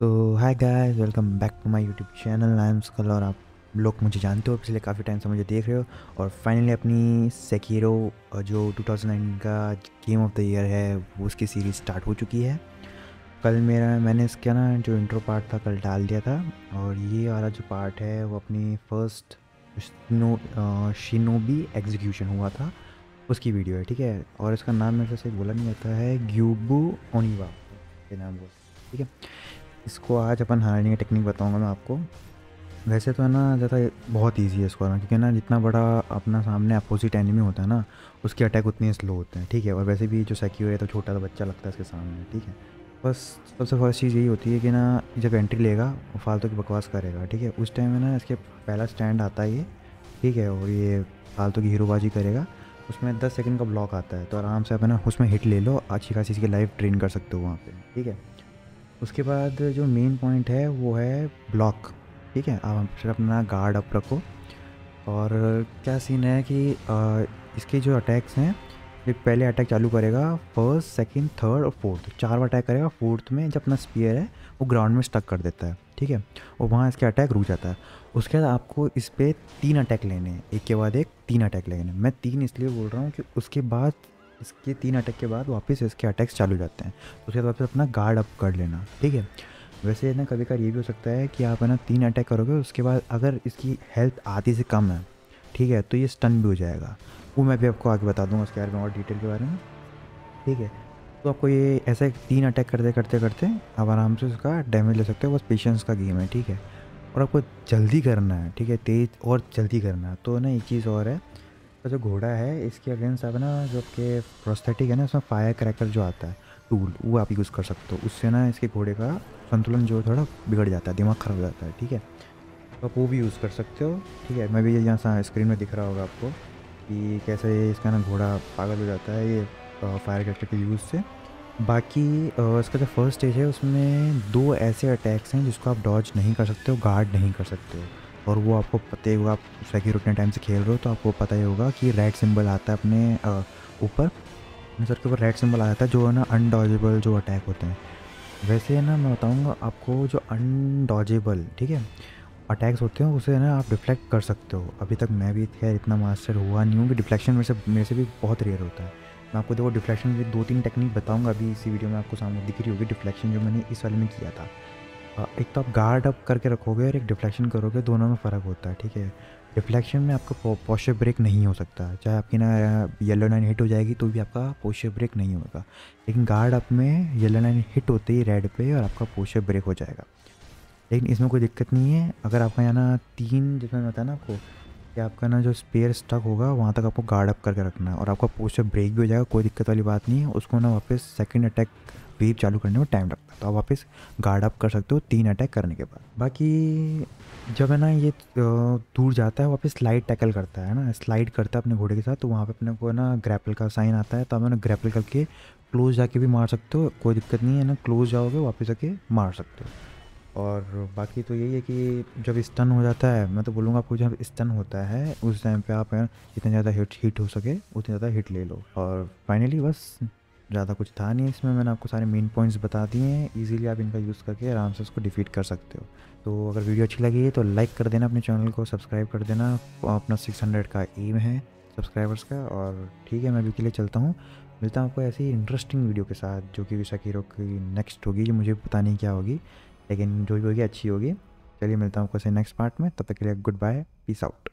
तो hi guys welcome back to my YouTube channel I am skull और आप लोग मुझे जानते हो पिछले काफ़ी टाइम से मुझे देख रहे हो। और फाइनली अपनी सेकीरो जो 2009 का गेम ऑफ़ द ईयर है, उसकी सीरीज़ स्टार्ट हो चुकी है। कल मेरा, मैंने इसका ना जो इंट्रो पार्ट था, कल डाल दिया था। और ये वाला जो पार्ट है, वो अपनी फ़र्स्ट शिनोबी एग्जीक्यूशन हुआ था, उसकी वीडियो है, ठीक है? और इसका नाम मेरे से बोला नहीं जाता है ग्यूबू ओनीवा के नाम बोल ठीक है? इसको आज अपन हारने की टेक्निक बताऊँगा मैं आपको। वैसे तो है ना, ज़्यादा बहुत इजी है इसको हारना क्योंकि ना जितना बड़ा अपना सामने अपोजिट एनिमी होता है ना, उसके अटैक उतने स्लो होते हैं, ठीक है? और वैसे भी जो सेक्यूर है तो छोटा सा बच्चा लगता है इसके सामने, ठीक है? बस सबसे फ़र्स्ट चीज़ यही होती है कि ना जब एंट्री लेगा फालतू की बकवास करेगा, ठीक है? उस टाइम में ना इसके पहला स्टैंड आता है ये, ठीक है? और ये फालतू की हीरोबाजी करेगा, उसमें दस सेकंड का ब्लॉक आता है तो आराम से अपना उसमें हिट ले लो, अच्छी खासी इसकी लाइफ ट्रेन कर सकते हो वहाँ पे, ठीक है? उसके बाद जो मेन पॉइंट है वो है ब्लॉक ठीक है? आप फिर अपना गार्ड अप रखो। और क्या सीन है कि आ, इसके जो अटैक्स हैं ये पहले अटैक चालू करेगा फ़र्स्ट सेकंड थर्ड और फोर्थ चार बार अटैक करेगा फोर्थ में जब अपना स्पीयर है वो ग्राउंड में स्टक कर देता है। ठीक है? और वहाँ इसके अटैक रुक जाता है। उसके बाद आपको इस पर तीन अटैक लेने हैं। एक के बाद एक तीन अटैक लेने मैं तीन इसलिए बोल रहा हूँ कि उसके बाद इसके तीन अटैक के बाद वापस इसके अटैक्स चालू जाते हैं। उसके बाद वापस अपना गार्ड अप कर लेना, ठीक है? वैसे ना कभी कभी ये भी हो सकता है कि आप है ना तीन अटैक करोगे, उसके बाद अगर इसकी हेल्थ आधी से कम है, ठीक है तो ये स्टन भी हो जाएगा। वो मैं भी आपको आगे बता दूँगा उसके बारे में और डिटेल के बारे में, ठीक है? तो आपको ये ऐसे तीन अटैक करते करते करते आप आराम से उसका डैमेज ले सकते हो, बस पेशेंस का गेम है, ठीक है? और आपको जल्दी करना है, ठीक है? तेज़ और जल्दी करना है तो ना एक चीज़ और है तो जो घोड़ा है, इसके अगेंस्ट आप ना, जो आपके प्रोस्थेटिक है ना, उसमें फायर क्रैकर जो आता है टूल वो आप यूज़ कर सकते हो। उससे ना इसके घोड़े का संतुलन जो थोड़ा बिगड़ जाता है, दिमाग ख़राब हो जाता है, ठीक है? तो आप वो भी यूज़ कर सकते हो, ठीक है? मैं भी यहाँ स्क्रीन में दिख रहा होगा आपको कि कैसे इसका ना घोड़ा पागल हो जाता है ये फायर क्रैकर के यूज़ से। बाकी इसका जो फ़र्स्ट स्टेज है, उसमें दो ऐसे अटैक्स हैं जिसको आप डॉज नहीं कर सकते हो गार्ड नहीं कर सकते हो। और वो आपको पता ही होगा, आप सेक्यूर उतने टाइम से खेल रहे हो तो आपको पता ही होगा कि रेड सिंबल आता है अपने ऊपर। सर के ऊपर रेड सिंबल आ जाता है, जो है ना अनडॉजेबल जो अटैक होते हैं। वैसे है ना, मैं बताऊँगा, आपको जो अनडॉजेबल ठीक है अटैक्स होते हैं, उसे ना आप डिफ्लेक्ट कर सकते हो। अभी तक मैं भी, खैर, इतना मास्टर हुआ नहीं हूँ कि डिफ्लेक्शन मेरे से मेरे से भी बहुत रेयर होता है। मैं आपको देखो डिफ्लेक्शन की दो तीन टेक्निक बताऊँगा, अभी इसी वीडियो में आपको सामने दिख रही होगी डिफ्लेक्शन जो मैंने इस वाले में किया था। एक तो आप गार्ड अप करके रखोगे और एक डिफ्लेक्शन करोगे, दोनों में फ़र्क होता है, ठीक है? डिफ्लेक्शन में आपका पोस्चर ब्रेक नहीं हो सकता। चाहे आपकी ना येलो लाइन हिट हो जाएगी तो भी आपका पोस्चर ब्रेक नहीं होगा। लेकिन गार्ड अप में येलो लाइन हिट होते ही रेड पे और आपका पोस्चर ब्रेक हो जाएगा। लेकिन इसमें कोई दिक्कत नहीं है। अगर आपका यहाँ ना तीन जितना बताया ना आपको, कि आपका ना जो स्पेयर स्टक होगा, वहाँ तक आपको गार्ड अप करके रखना है और आपका पोस्चर ब्रेक भी हो जाएगा, कोई दिक्कत वाली बात नहीं है। उसको ना वापस सेकेंड अटैक वेव चालू करने में टाइम लगता है। तो आप वापस गार्ड अप कर सकते हो तीन अटैक करने के बाद। बाकी जब है ना ये दूर जाता है, वापस स्लाइड टैकल करता है ना? स्लाइड करता है अपने घोड़े के साथ तो वहाँ पे अपने को ना ग्रैपल का साइन आता है तो आप ना ग्रैपल करके क्लोज जाके भी मार सकते हो। कोई दिक्कत नहीं है ना? क्लोज जाओगे, वापस जाके मार सकते हो। और बाकी तो यही है कि जब स्टन हो जाता है, मैं तो बोलूँगा आपको जब स्टन होता है, उस टाइम पे आप जितना ज़्यादा हिट हिट हो सके, उतनी ज़्यादा हिट ले लो। और फाइनली बस ज़्यादा कुछ था नहीं इसमें, मैंने आपको सारे मेन पॉइंट्स बता दिए हैं। इजीली आप इनका यूज़ करके आराम से उसको डिफीट कर सकते हो। तो अगर वीडियो अच्छी लगी है तो लाइक कर देना अपने चैनल को सब्सक्राइब कर देना। अपना सिक्स हंड्रेड का एम है सब्सक्राइबर्स का और ठीक है, मैं अभी के लिए चलता हूँ। मिलता हूँ आपको ऐसी इंटरेस्टिंग वीडियो के साथ, जो कि विशा हीरो की नेक्स्ट होगी मुझे पता नहीं क्या होगी, लेकिन जो भी होगी अच्छी होगी। चलिए मिलता हूँ आपको ऐसे नेक्स्ट पार्ट में, तब तक के लिए गुड बाय पीस आउट